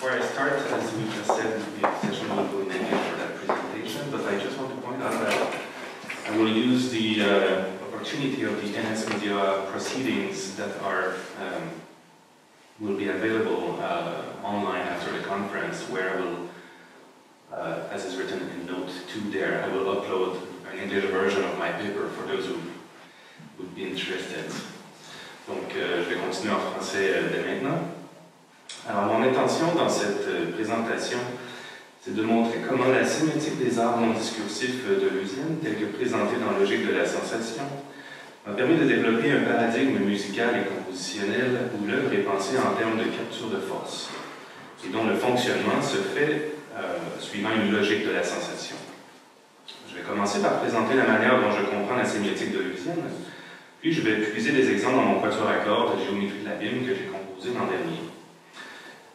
before I start, as we just said, the session will go in English for that presentation, but I just want to point out that I will use the uh, opportunity of the NS Media proceedings that are um, will be available uh, online after the conference, where I will, uh, as is written in note two there, I will upload an English version of my paper for those who would be interested. Donc, euh, je vais continuer en français euh, dès maintenant. Alors, mon intention dans cette euh, présentation, c'est de montrer comment la sémiotique des arts non discursifs de l'usine, telle que présentée dans logique de la sensation, m'a permis de développer un paradigme musical et compositionnel où l'œuvre est pensée en termes de capture de force et dont le fonctionnement se fait euh, suivant une logique de la sensation. Je vais commencer par présenter la manière dont je comprends la sémiotique de l'usine, puis je vais puiser des exemples dans mon quatuor à cordes de géométrie de l'abîme que j'ai composé l'an dernier.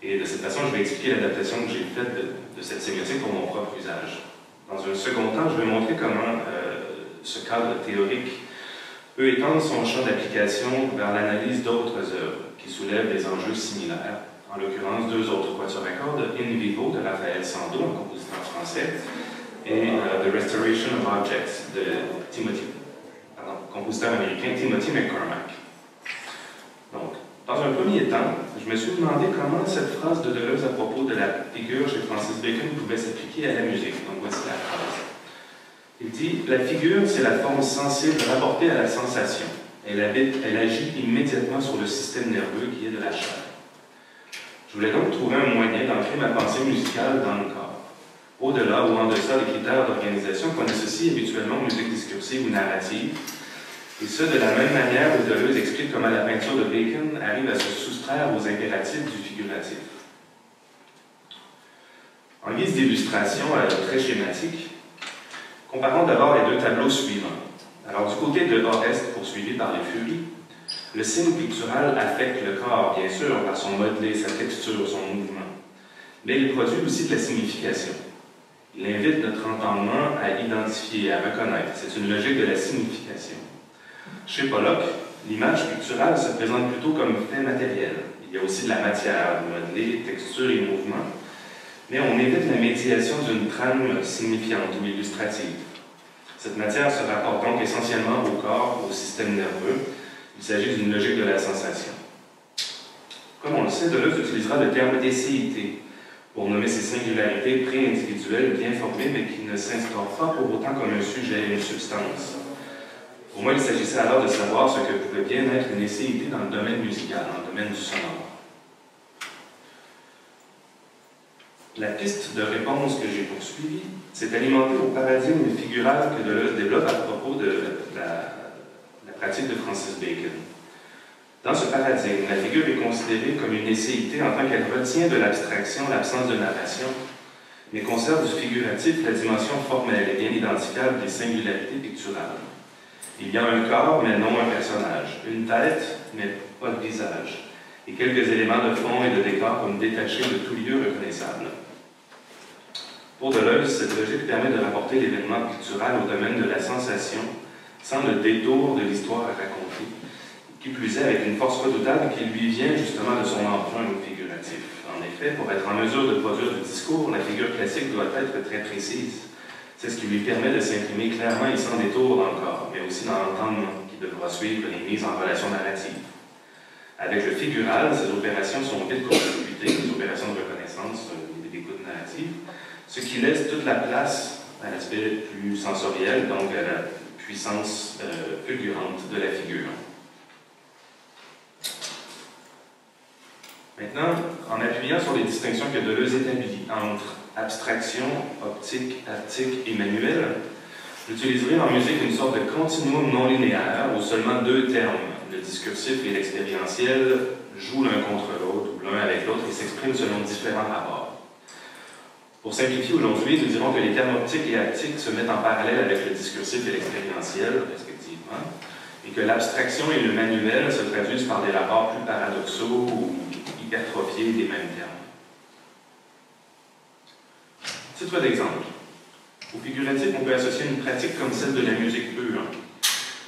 Et de cette façon, je vais expliquer l'adaptation que j'ai faite de, cette sémiotique pour mon propre usage. Dans un second temps, je vais montrer comment euh, ce cadre théorique peut étendre son champ d'application vers l'analyse d'autres œuvres qui soulèvent des enjeux similaires, en l'occurrence deux autres quatuors à cordes, In Vivo de Raphaël Sando, un compositeur français, et uh, The Restoration of Objects de Timothy, pardon, compositeur américain Timothy McCormack. Donc, dans un premier temps, je me suis demandé comment cette phrase de Deleuze à propos de la figure chez Francis Bacon pouvait s'appliquer à la musique. Donc voici la phrase. Il dit La figure, c'est la forme sensible rapportée à la sensation. Elle, agit immédiatement sur le système nerveux qui est de la chair. Je voulais donc trouver un moyen d'ancrer ma pensée musicale dans le corps, au-delà ou en deçà des critères d'organisation qu'on associe habituellement aux musiques discursives ou narratives, et ce, de la même manière où Deleuze explique comment la peinture de Bacon arrive à se soustraire aux impératifs du figuratif. En guise d'illustration très schématique, comparons d'abord les deux tableaux suivants. Alors, du côté de Oreste, poursuivi par les furies, le signe pictural affecte le corps, bien sûr, par son modelé, sa texture, son mouvement. Mais il produit aussi de la signification. Il invite notre entendement à identifier, à reconnaître. C'est une logique de la signification. Chez Pollock, l'image picturale se présente plutôt comme fait matériel. Il y a aussi de la matière, du modelé, texture et mouvement. Mais on évite la médiation d'une trame signifiante ou illustrative. Cette matière se rapporte donc essentiellement au corps, au système nerveux. Il s'agit d'une logique de la sensation. Comme on le sait, Deleuze utilisera le terme essayité pour nommer ces singularités pré-individuelles bien formées, mais qui ne s'instaurent pas pour autant comme un sujet, une substance. Pour moi, il s'agissait alors de savoir ce que pouvait bien être une essayité dans le domaine musical, dans le domaine du sonore. La piste de réponse que j'ai poursuivie s'est alimentée au paradigme figural que Deleuze développe à propos de la, pratique de Francis Bacon. Dans ce paradigme, la figure est considérée comme une essayité en tant qu'elle retient de l'abstraction l'absence de narration, mais conserve du figuratif la dimension formelle et bien identifiable des singularités picturales. Il y a un corps, mais non un personnage, une tête, mais pas de visage, et quelques éléments de fond et de décor comme détachés de tout lieu reconnaissable. Pour Deleuze, cette logique permet de rapporter l'événement pictural au domaine de la sensation, sans le détour de l'histoire à raconter, qui plus est avec une force redoutable qui lui vient justement de son emprunt figuratif. En effet, pour être en mesure de produire du discours, la figure classique doit être très précise. C'est ce qui lui permet de s'imprimer clairement et sans détour dans le corps, mais aussi dans l'entendement qui devra suivre les mises en relation narrative. Avec le figural, ces opérations sont vite court-circuitées, les opérations de reconnaissance, euh, d'écoute narrative, ce qui laisse toute la place à l'aspect plus sensoriel, donc à la puissance euh, fulgurante de la figure. Maintenant, en appuyant sur les distinctions que Deleuze établit entre abstraction, optique, haptique et manuel, j'utiliserai en musique une sorte de continuum non linéaire où seulement deux termes, le discursif et l'expérientiel, jouent l'un contre l'autre ou l'un avec l'autre et s'expriment selon différents rapports. Pour simplifier aujourd'hui, nous dirons que les termes optiques et haptiques se mettent en parallèle avec le discursif et l'expérientiel, respectivement, et que l'abstraction et le manuel se traduisent par des rapports plus paradoxaux ou hypertrophiés des mêmes termes. Titre d'exemple. Au figuratif, on peut associer une pratique comme celle de la musique pure,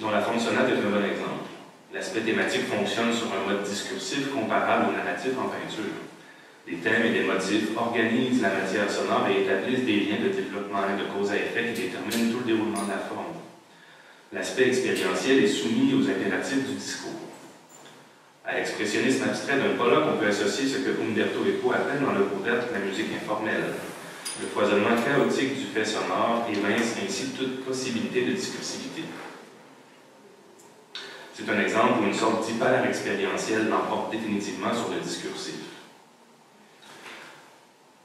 dont la forme sonate est un bon exemple. L'aspect thématique fonctionne sur un mode discursif comparable au narratif en peinture. Des thèmes et des motifs organisent la matière sonore et établissent des liens de développement et de cause à effet qui déterminent tout le déroulement de la forme. L'aspect expérientiel est soumis aux impératifs du discours. À l'expressionnisme abstrait d'un Pollock, on peut associer ce que Umberto Eco appelle dans le de la musique informelle. Le foisonnement chaotique du fait sonore évince ainsi toute possibilité de discursivité. C'est un exemple où une sorte d'hyper expérientiel l'emporte définitivement sur le discursif.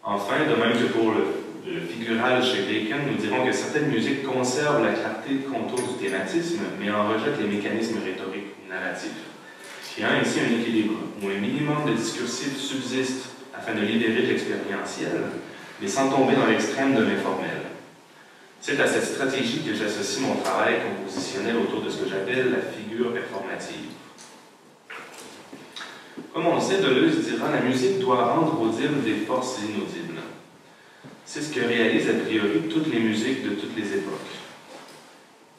Enfin, de même que pour le, figural chez Bacon, nous dirons que certaines musiques conservent la clarté de contour du thématisme, mais en rejettent les mécanismes rhétoriques ou narratifs, créant ainsi un équilibre où un minimum de discursif subsiste afin de libérer l'expérientiel, mais sans tomber dans l'extrême de l'informel. C'est à cette stratégie que j'associe mon travail compositionnel autour de ce que j'appelle la figure performative. Comme on le sait, Deleuze dira la musique doit rendre audibles des forces inaudibles. C'est ce que réalisent a priori toutes les musiques de toutes les époques.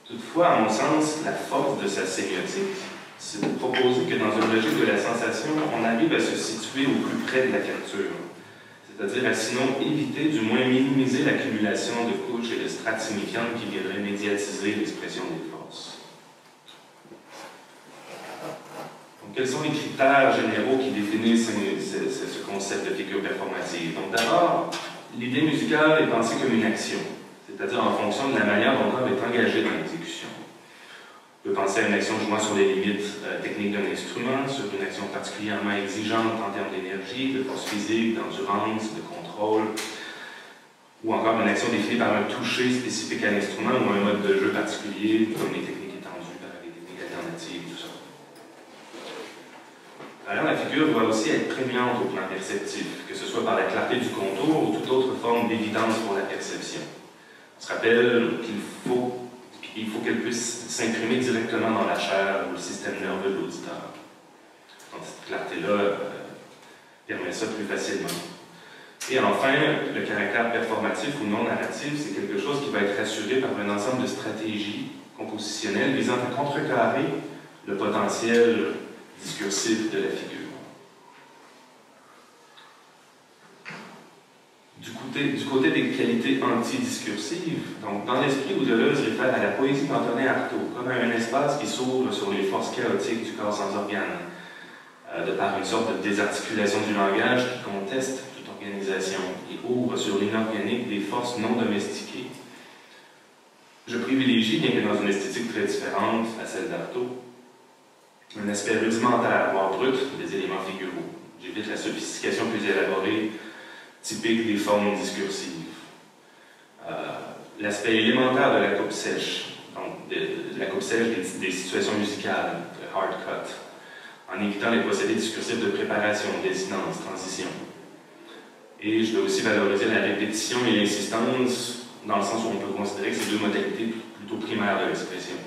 Toutefois, à mon sens, la force de sa sémiotique, c'est de proposer que dans une logique de la sensation, on arrive à se situer au plus près de la capture, c'est-à-dire à sinon éviter, du moins minimiser l'accumulation de couches et de strates signifiantes qui viendraient médiatiser l'expression des forces. quels sont les critères généraux qui définissent ce, concept de figure performative? Donc, d'abord, l'idée musicale est pensée comme une action, c'est-à-dire en fonction de la manière dont l'homme est engagé dans l'exécution. Penser à une action jouant sur les limites euh, techniques d'un instrument, sur une action particulièrement exigeante en termes d'énergie, de force physique, d'endurance, de contrôle, ou encore une action définie par un toucher spécifique à l'instrument ou un mode de jeu particulier, comme les techniques Alors, la figure doit aussi être prégnante au plan perceptif, que ce soit par la clarté du contour ou toute autre forme d'évidence pour la perception. On se rappelle qu'il faut il faut qu'elle puisse s'imprimer directement dans la chair ou le système nerveux de l'auditeur. Donc, cette clarté-là euh, permet ça plus facilement. Et enfin, le caractère performatif ou non narratif, c'est quelque chose qui va être assuré par un ensemble de stratégies compositionnelles visant à contrecarrer le potentiel discursif de la figure. Du côté, des qualités antidiscursives, donc dans l'esprit où Deleuze réfère à la poésie d'Antonin Artaud comme à un espace qui s'ouvre sur les forces chaotiques du corps sans organes, euh, de par une sorte de désarticulation du langage qui conteste toute organisation et ouvre sur l'inorganique des forces non domestiquées. Je privilégie, bien que dans une esthétique très différente à celle d'Artaud, un aspect rudimentaire, voire brut, des éléments figuraux. J'évite la sophistication plus élaborée, typique des formes discursives. Euh, l'aspect élémentaire de la coupe sèche, donc de, la coupe sèche des, situations musicales, le hard cut, en évitant les procédés discursifs de préparation, désinence, transition. Et je dois aussi valoriser la répétition et l'insistance, dans le sens où on peut considérer que c'est deux modalités plutôt primaires de l'expression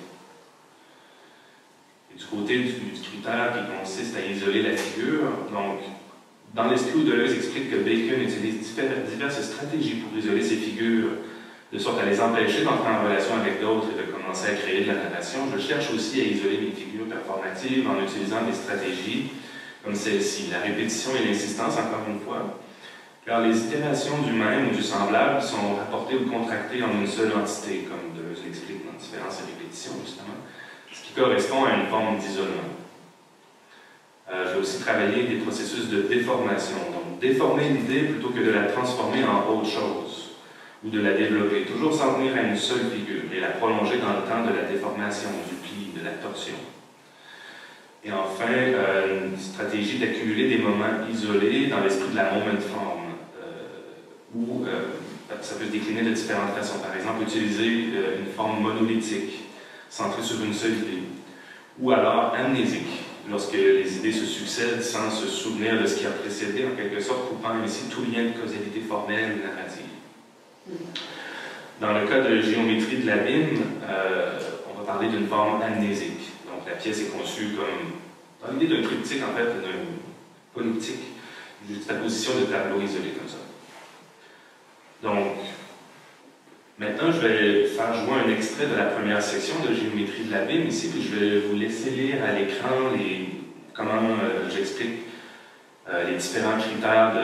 du côté du, critère qui consiste à isoler la figure, donc, dans l'esprit où Deleuze explique que Bacon utilise diverses stratégies pour isoler ses figures, de sorte à les empêcher d'entrer en relation avec d'autres et de commencer à créer de la narration, je cherche aussi à isoler mes figures performatives en utilisant des stratégies comme celle-ci, la répétition et l'insistance, encore une fois, car les itérations du même ou du semblable sont rapportées ou contractées en une seule entité, comme Deleuze l'explique dans Différence et répétition, justement correspond à une forme d'isolement. Euh, J'ai aussi travaillé des processus de déformation, donc déformer l'idée plutôt que de la transformer en autre chose, ou de la développer, toujours s'en tenir à une seule figure et la prolonger dans le temps de la déformation, du pli, de la torsion. Et enfin, euh, une stratégie d'accumuler des moments isolés dans l'esprit de la moment form, euh, où euh, ça peut se décliner de différentes façons. Par exemple, utiliser une forme monolithique, centré sur une seule idée, ou alors amnésique, lorsque les idées se succèdent sans se souvenir de ce qui a précédé, en quelque sorte coupant ainsi tout lien de causalité formelle narrative. Dans le cas de géométrie de l'abîme, euh, on va parler d'une forme amnésique. Donc la pièce est conçue comme, dans l'idée d'un triptyque en fait, d'un polyptyque, une position de tableau isolé comme ça. Donc, Maintenant, je vais faire jouer un extrait de la première section de Géométrie de la BIM ici, puis je vais vous laisser lire à l'écran les, comment euh, j'explique euh, les différents critères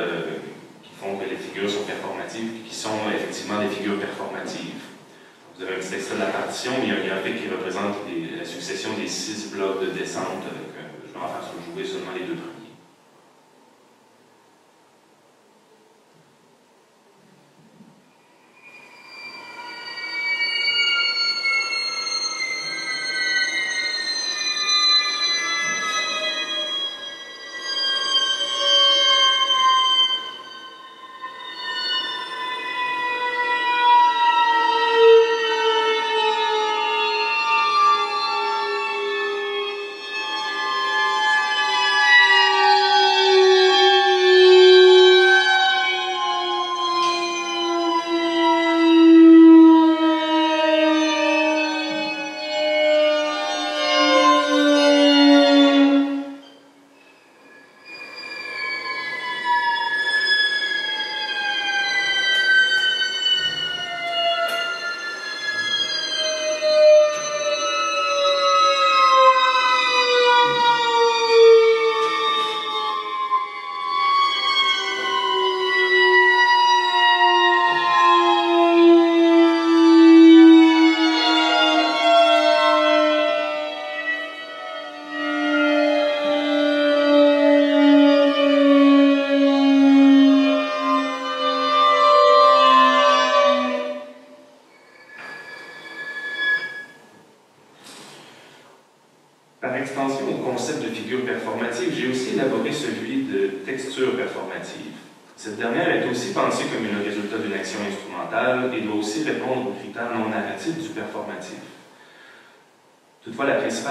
qui font que les figures sont performatives, qui sont effectivement des figures performatives. Vous avez un petit extrait de la partition, mais il y a un graphique qui représente la succession des six blocs de descente. Euh, je vais en faire jouer seulement les deux premiers.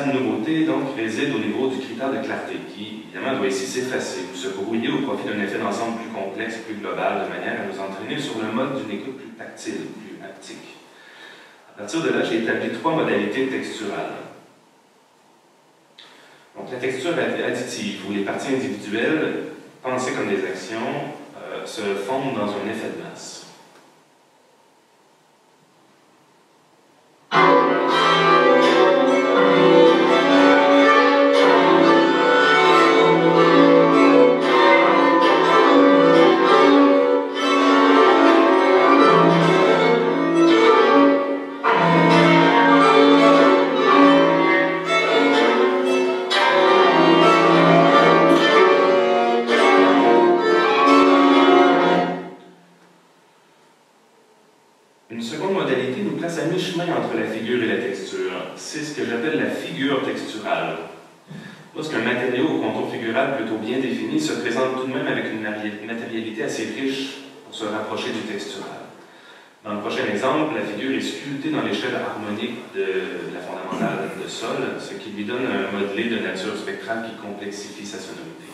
principale nouveauté donc, réside au niveau du critère de clarté, qui évidemment doit ici s'effacer ou se brouiller au profit d'un effet d'ensemble plus complexe, plus global, de manière à nous entraîner sur le mode d'une écoute plus tactile, plus haptique. À partir de là, j'ai établi trois modalités texturales. Donc la texture additive, où les parties individuelles, pensées comme des actions, euh, se fondent dans un effet de masse. c'est ce que j'appelle la figure texturale. Lorsqu'un matériau au contour figural plutôt bien défini se présente tout de même avec une matérialité assez riche pour se rapprocher du textural. Dans le prochain exemple, la figure est sculptée dans l'échelle harmonique de la fondamentale de Sol, ce qui lui donne un modelé de nature spectrale qui complexifie sa sonorité.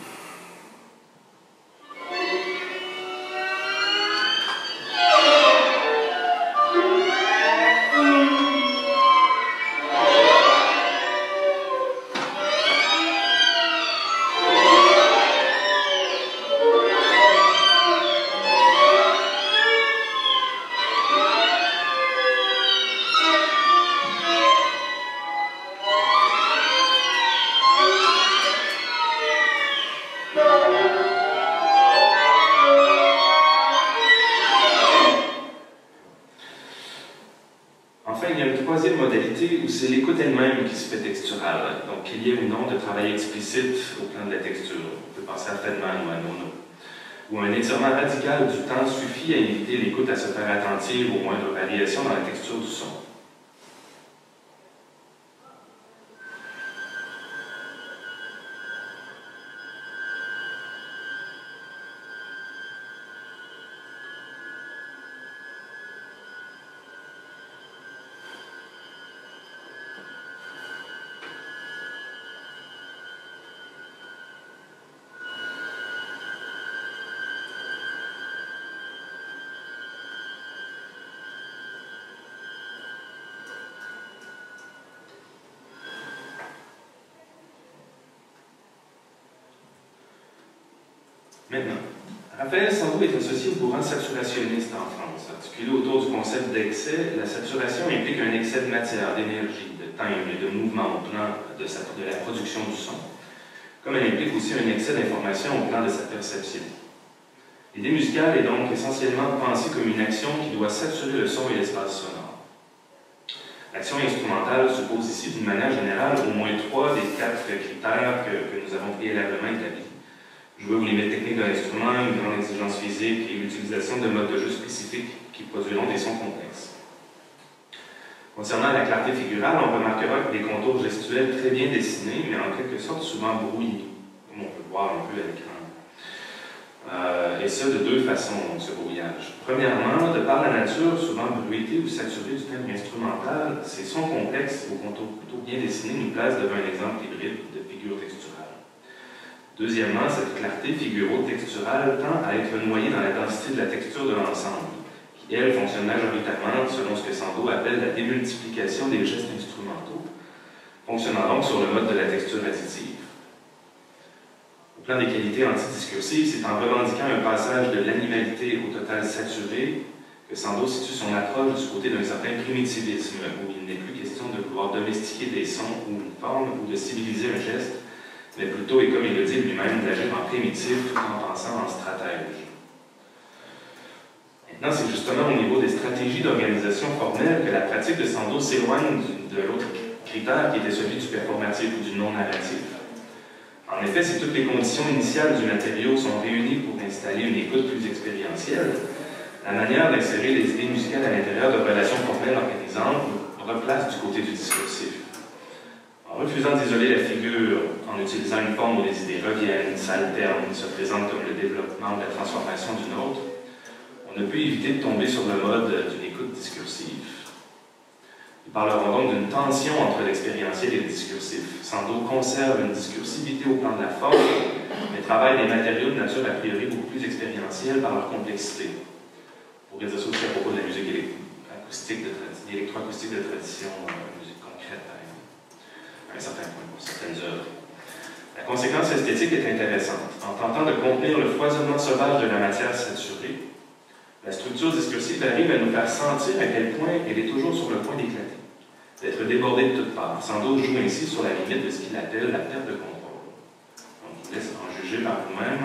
donc qu'il y ait ou non de travail explicite au plan de la texture. On peut penser à Feynman ou à Nono. Où un étirement radical du temps suffit à éviter l'écoute à se faire attentive aux moindres variations dans la texture du son. Maintenant, Raphaël Sambou est associé au courant saturationniste en France, articulé autour du concept d'excès. La saturation implique un excès de matière, d'énergie, de time et de mouvement au plan de, la production du son, comme elle implique aussi un excès d'information au plan de sa perception. L'idée musicale est donc essentiellement pensée comme une action qui doit saturer le son et l'espace sonore. L'action instrumentale se pose ici d'une manière générale au moins trois des quatre critères que nous avons préalablement établis. Jouer aux limites techniques de l'instrument, une grande exigence physique et l'utilisation de modes de jeu spécifiques qui produiront des sons complexes. Concernant la clarté figurale, on remarquera que des contours gestuels très bien dessinés, mais en quelque sorte souvent brouillés, comme on peut voir un peu à l'écran. Euh, et ce, de deux façons, ce brouillage. Premièrement, de par la nature souvent bruitée ou saturée du thème instrumental, ces sons complexes aux contours plutôt bien dessinés nous placent devant un exemple hybride de figure texturale. Deuxièmement, cette clarté figuro-texturale tend à être noyée dans la densité de la texture de l'ensemble elle fonctionne majoritairement selon ce que Sando appelle la démultiplication des gestes instrumentaux, fonctionnant donc sur le mode de la texture additive. Au plan des qualités antidiscursives, c'est en revendiquant un passage de l'animalité au total saturé que Sando situe son approche du côté d'un certain primitivisme, où il n'est plus question de vouloir domestiquer des sons ou une forme ou de civiliser un geste, mais plutôt, et comme il le dit lui-même, d'agir en primitif tout en pensant en stratège. Maintenant, c'est justement au niveau des stratégies d'organisation formelle que la pratique de Sando s'éloigne de l'autre critère qui était celui du performatif ou du non-narratif. En effet, si toutes les conditions initiales du matériau sont réunies pour installer une écoute plus expérientielle, la manière d'insérer les idées musicales à l'intérieur de relations formelles organisantes replace du côté du discursif. En refusant d'isoler la figure, en utilisant une forme où les idées reviennent, s'alternent, se présentent comme le développement ou la transformation d'une autre, on ne peut éviter de tomber sur le mode d'une écoute discursive. Nous parlerons donc d'une tension entre l'expérientiel et le discursif. Sando conserve une discursivité au plan de la forme, mais travaille des matériaux de nature a priori beaucoup plus expérientielle par leur complexité. Dire ça aussi à propos de la musique acoustique de électroacoustique de tradition, euh, musique concrète, par exemple, à un certain point, pour certaines œuvres. La conséquence esthétique est intéressante. En tentant de contenir le foisonnement sauvage de la matière saturée, la structure discursive arrive à nous faire sentir à quel point elle est toujours sur le point d'éclater, d'être débordée de toutes parts. Sandoz joue ainsi sur la limite de ce qu'il appelle la perte de contrôle. Je vous laisse en juger par vous-même.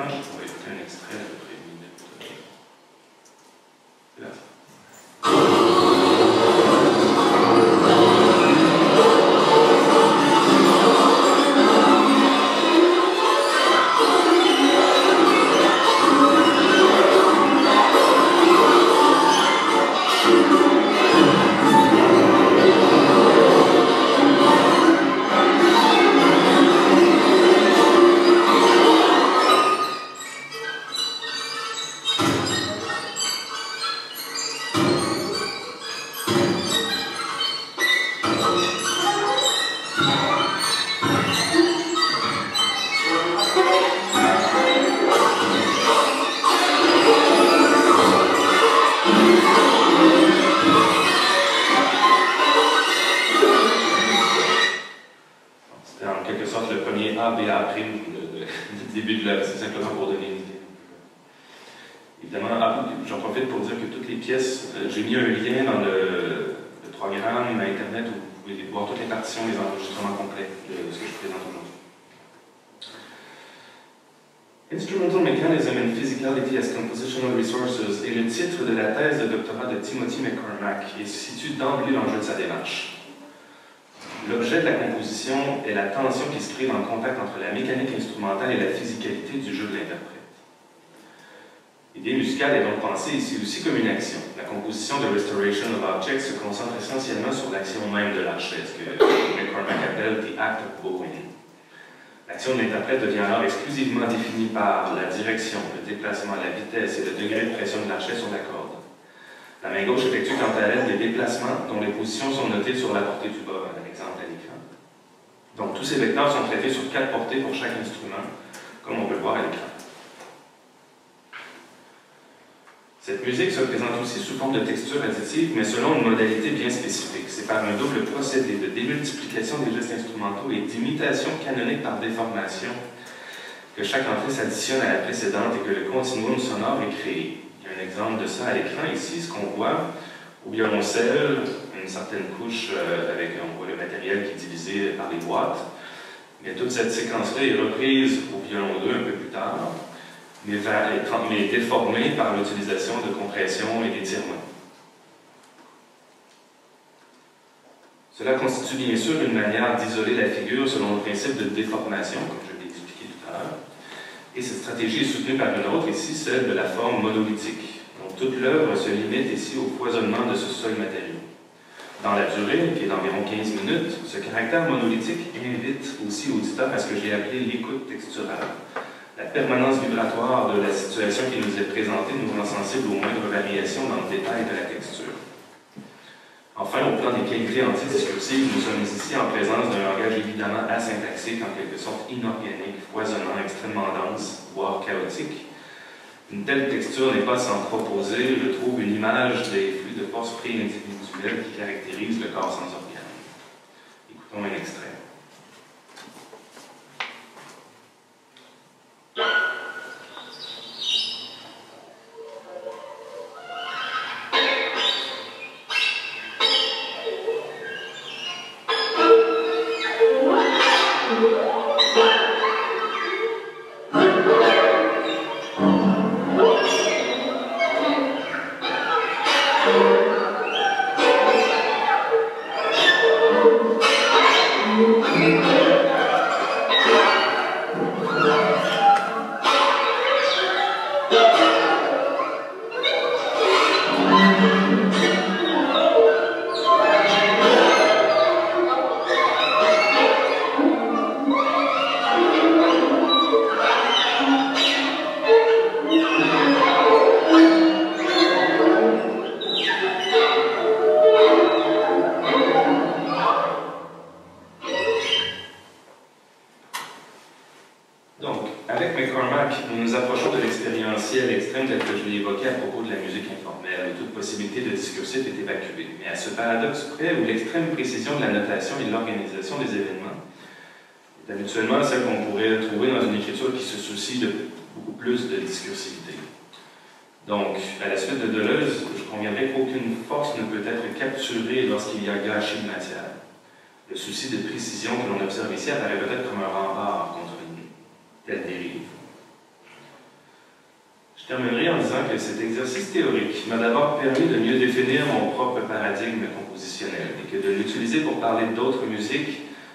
versions des enregistrements complets de ce que je présente aujourd'hui. Instrumental Mechanism and Physicality as Compositional Resources est le titre de la thèse de doctorat de Timothy McCormack et se situe d'emblée l'enjeu de sa démarche. L'objet de la composition est la tension qui se crée dans le contact entre la mécanique instrumentale et la physicalité du jeu de l'interprète. L'action de l'interprète devient alors exclusivement définie par la direction, le déplacement, la vitesse et le degré de pression de l'archet sur la corde. La main gauche effectue quant à elle des déplacements dont les positions sont notées sur la portée du bas, un exemple à l'écran. Donc tous ces vecteurs sont traités sur quatre portées pour chaque instrument, comme on peut le voir à l'écran. Cette musique se présente aussi sous forme de texture additive, mais selon une modalité bien spécifique. C'est par un double procédé de démultiplication des gestes instrumentaux et d'imitation canonique par déformation que chaque entrée s'additionne à la précédente et que le continuum sonore est créé. Il y a un exemple de ça à l'écran ici, ce qu'on voit au violoncelle, une certaine couche euh, avec, on voit le matériel qui est divisé par les boîtes, Mais toute cette séquence-là est reprise au violon 2 un peu plus tard, mais, mais déformée par l'utilisation de compression et d'étirement. Cela constitue bien sûr une manière d'isoler la figure selon le principe de déformation, comme je l'ai expliqué tout à l'heure. Et cette stratégie est soutenue par une autre ici, celle de la forme monolithique. Donc toute l'œuvre se limite ici au foisonnement de ce seul matériau. Dans la durée, qui est d'environ 15 minutes, ce caractère monolithique invite aussi l'auditeur à ce que j'ai appelé l'écoute texturale. La permanence vibratoire de la situation qui nous est présentée nous rend sensibles aux moindres variations dans le détail de la texture. Enfin, au plan des qualités antidiscursives, nous sommes ici en présence d'un langage évidemment asyntaxique, en quelque sorte inorganique, foisonnant, extrêmement dense, voire chaotique. Une telle texture n'est pas sans proposer, je trouve, une image des flux de force pré-individuels qui caractérisent le corps sensoriel. Écoutons un extrait. C'est habituellement celle qu'on pourrait trouver dans une écriture qui se soucie de beaucoup plus de discursivité. Donc, à la suite de Deleuze, je conviendrai qu'aucune force ne peut être capturée lorsqu'il y a gâchis de matière. Le souci de précision que l'on observe ici apparaît peut-être comme un rempart contre une telle dérive. Je terminerai en disant que cet exercice théorique m'a d'abord permis de mieux définir mon propre paradigme compositionnel et que de l'utiliser pour parler d'autres musiques